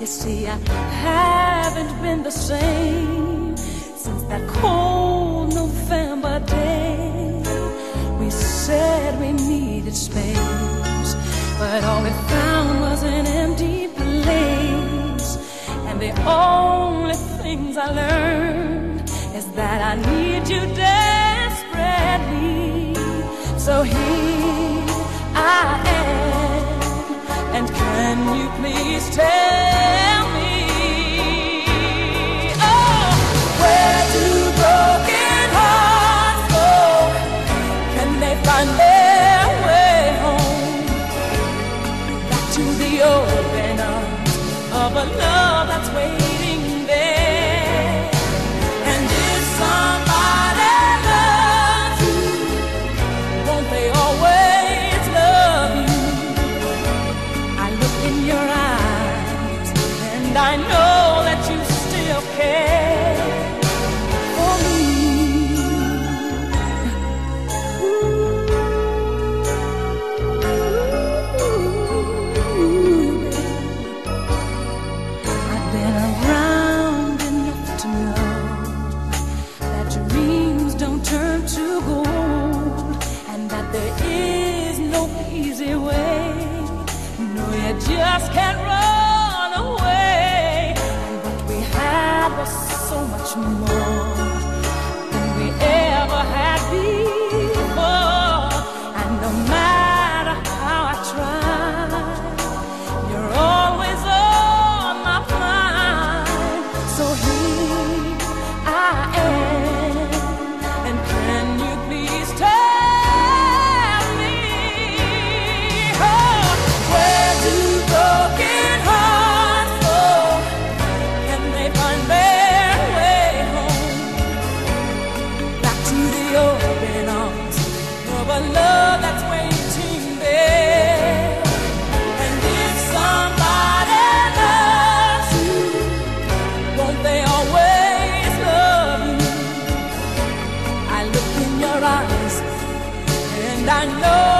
You see, I haven't been the same since that cold November day. We said we needed space, but all we found was an empty place. And the only things I learned is that I need you desperately. So here I am, can you please tell me? Oh, where do broken hearts go? Can they find their way home? Back to the open arms of a love that's waiting to gold and that there is no easy way. No, you just can't run away. What we had was so much more I know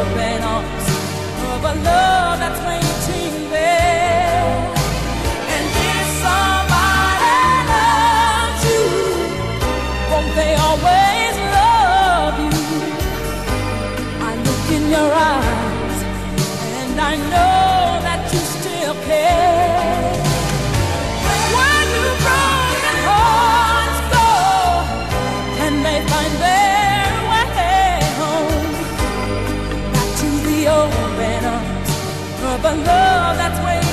open arms of a love that's waiting there. And if somebody loves you, won't they always love you? I look in your eyes, and I know that you still care. Broken hearts go? Can they find their of a love that's waiting